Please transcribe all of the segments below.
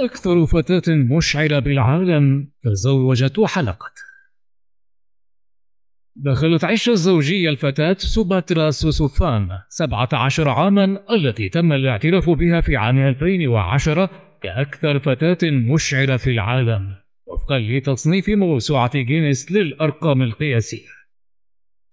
أكثر فتاة مشعرة بالعالم تزوجت وحلقت دخلت عش الزوجية الفتاة سوباترا سوسوفان 17 عاما التي تم الاعتراف بها في عام 2010 كأكثر فتاة مشعرة في العالم وفقا لتصنيف موسوعة جينيس للأرقام القياسية.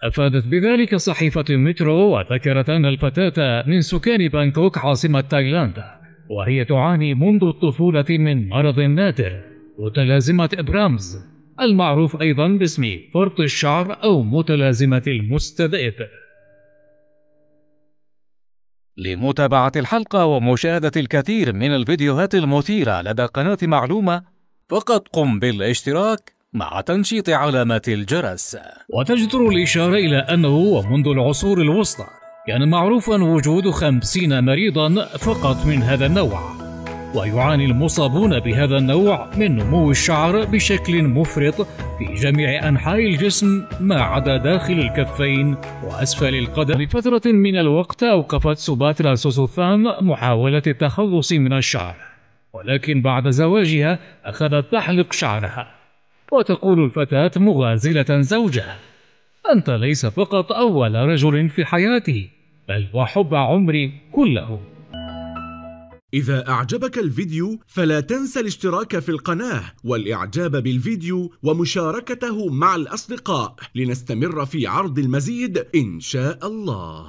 أفادت بذلك صحيفة مترو وذكرت أن الفتاة من سكان بانكوك عاصمة تايلاند. وهي تعاني منذ الطفولة من مرض نادر متلازمة إبرامز المعروف أيضا باسم فرط الشعر أو متلازمة المستذئب. لمتابعة الحلقة ومشاهدة الكثير من الفيديوهات المثيرة لدى قناة معلومة فقط قم بالاشتراك مع تنشيط علامة الجرس. وتجدر الإشارة إلى أنه ومنذ العصور الوسطى. كان معروفا وجود خمسين مريضا فقط من هذا النوع ويعاني المصابون بهذا النوع من نمو الشعر بشكل مفرط في جميع أنحاء الجسم ما عدا داخل الكفين وأسفل القدم. لفترة من الوقت أوقفت سوباترا سوسوثان محاولة التخلص من الشعر ولكن بعد زواجها أخذت تحلق شعرها. وتقول الفتاة مغازلة زوجها أنت ليس فقط أول رجل في حياتي. بل وحب عمري كله. إذا أعجبك الفيديو فلا تنسى الاشتراك في القناة والإعجاب بالفيديو ومشاركته مع الأصدقاء لنستمر في عرض المزيد إن شاء الله.